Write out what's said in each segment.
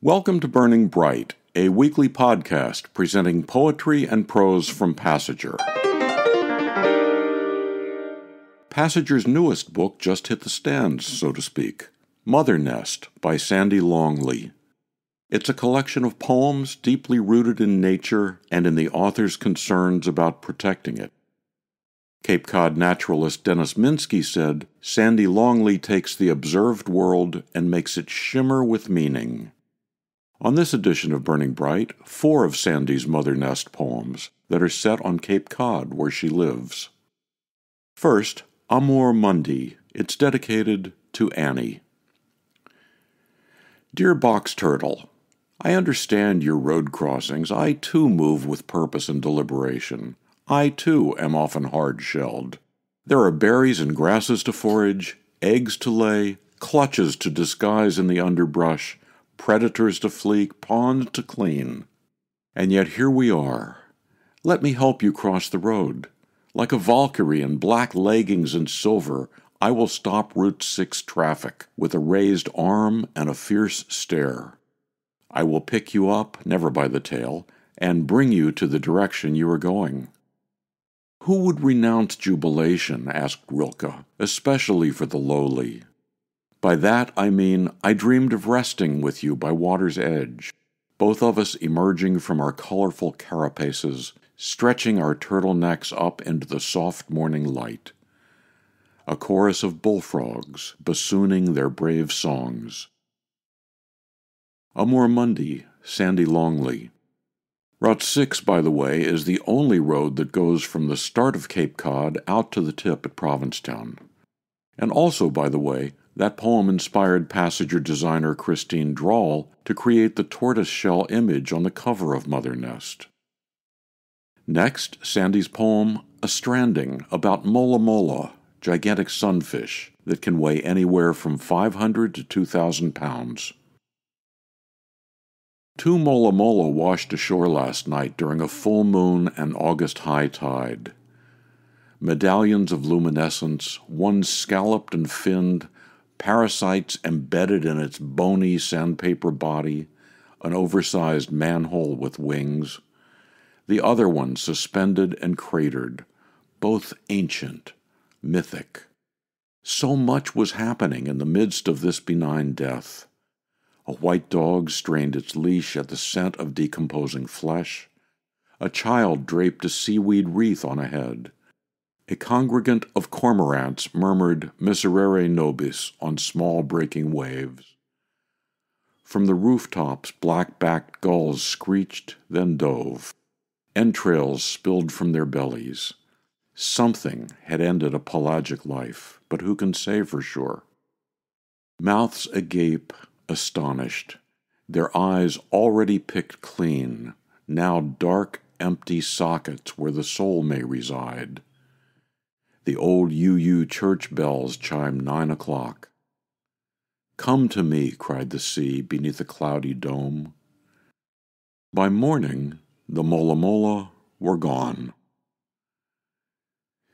Welcome to Burning Bright, a weekly podcast presenting poetry and prose from Passager. Passager's newest book just hit the stands, so to speak Mothernest by Sandy Longley. It's a collection of poems deeply rooted in nature and in the author's concerns about protecting it. Cape Cod naturalist Dennis Minsky said Sandy Longley takes the observed world and makes it shimmer with meaning. On this edition of Burning Bright, four of Sandy's Mothernest poems that are set on Cape Cod where she lives. First, Amor Mundi. It's dedicated to Annie. Dear Box Turtle, I understand your road crossings. I too move with purpose and deliberation. I too am often hard shelled. There are berries and grasses to forage, eggs to lay, clutches to disguise in the underbrush, predators to flee, ponds to clean. And yet here we are. Let me help you cross the road. Like a Valkyrie in black leggings and silver, I will stop Route 6 traffic with a raised arm and a fierce stare. I will pick you up, never by the tail, and bring you to the direction you are going. Who would renounce jubilation? asked Rilke, especially for the lowly. By that I mean I dreamed of resting with you by water's edge, both of us emerging from our colorful carapaces, stretching our turtlenecks up into the soft morning light. A chorus of bullfrogs bassooning their brave songs. Amor Mundi, Sandy Longley. Route 6, by the way, is the only road that goes from the start of Cape Cod out to the tip at Provincetown. And also, by the way, that poem inspired Passager designer Christine Drahl to create the tortoiseshell image on the cover of Mothernest. Next, Sandy's poem, A Stranding, about Mola Mola, gigantic sunfish that can weigh anywhere from 500 to 2,000 pounds. Two mola mola washed ashore last night during a full moon and August high tide. Medallions of luminescence, one scalloped and finned, parasites embedded in its bony sandpaper body, an oversized manhole with wings, the other one suspended and cratered, both ancient, mythic. So much was happening in the midst of this benign death. A white dog strained its leash at the scent of decomposing flesh. A child draped a seaweed wreath on a head. A congregant of cormorants murmured Miserere nobis on small breaking waves. From the rooftops, black backed gulls screeched, then dove. Entrails spilled from their bellies. Something had ended a pelagic life, but who can say for sure? Mouths agape, astonished, their eyes already picked clean, now dark, empty sockets where the soul may reside. The old UU church bells chimed nine o'clock. Come to me, cried the sea beneath a cloudy dome. By morning, the Mola Mola were gone.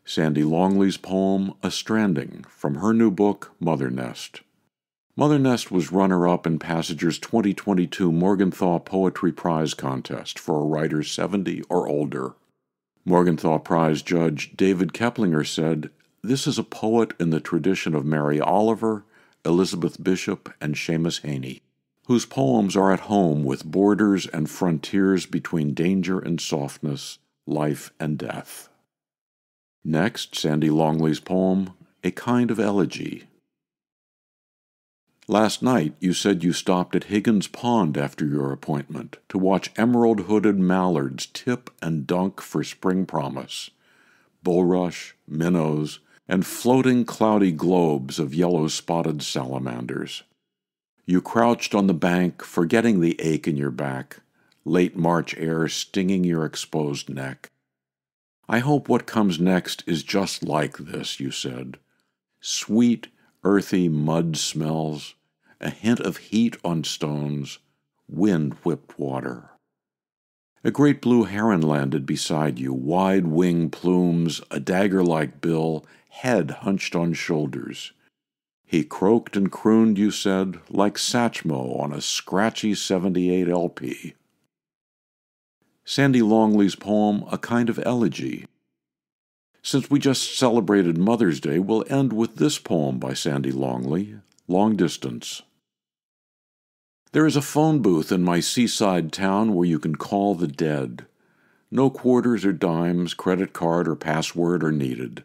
Sandy Longley's poem, A Stranding, from her new book, Mothernest. Mother Nest was runner up in Passager's 2022 Morgenthau Poetry Prize contest for a writer 70 or older. Morgenthau Prize judge David Keplinger said, This is a poet in the tradition of Mary Oliver, Elizabeth Bishop, and Seamus Heaney, whose poems are at home with borders and frontiers between danger and softness, life and death. Next, Sandy Longley's poem, A Kind of Elegy, Last night you said you stopped at Higgins Pond after your appointment to watch emerald hooded mallards tip and dunk for spring promise, bulrush, minnows, and floating cloudy globes of yellow spotted salamanders. You crouched on the bank, forgetting the ache in your back, late March air stinging your exposed neck. I hope what comes next is just like this, you said. Sweet, earthy mud smells, a hint of heat on stones, wind whipped water. A great blue heron landed beside you, wide wing plumes, a dagger like bill, head hunched on shoulders. He croaked and crooned, you said, like Satchmo on a scratchy 78 LP. Sandy Longley's poem, A Kind of Elegy. Since we just celebrated Mother's Day, we'll end with this poem by Sandy Longley, Long Distance. There is a phone booth in my seaside town where you can call the dead. No quarters or dimes, credit card or password are needed.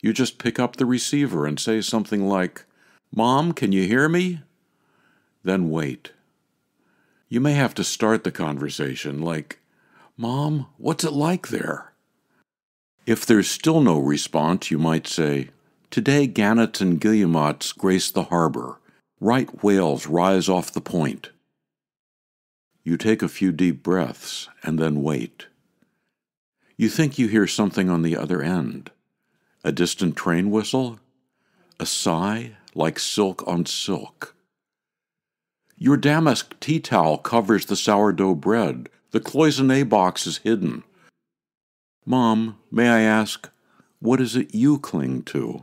You just pick up the receiver and say something like, Mom, can you hear me? Then wait. You may have to start the conversation like, Mom, what's it like there? If there's still no response, you might say, Today gannets and guillemots grace the harbor. Right whales rise off the point. You take a few deep breaths and then wait. You think you hear something on the other end. A distant train whistle? A sigh like silk on silk. Your damask tea towel covers the sourdough bread. The cloisonne box is hidden. Mom, may I ask, what is it you cling to?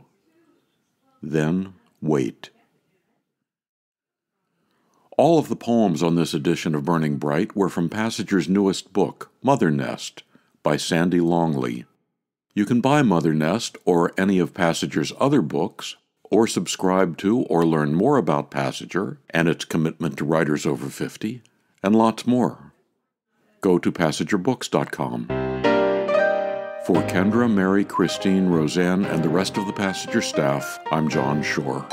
Then wait. All of the poems on this edition of Burning Bright were from Passager's newest book, Mothernest, by Sandy Longley. You can buy Mothernest or any of Passager's other books, or subscribe to or learn more about Passager and its commitment to writers over 50, and lots more. Go to passagerbooks.com. For Kendra, Mary, Christine, Roseanne, and the rest of the Passager staff, I'm John Shore.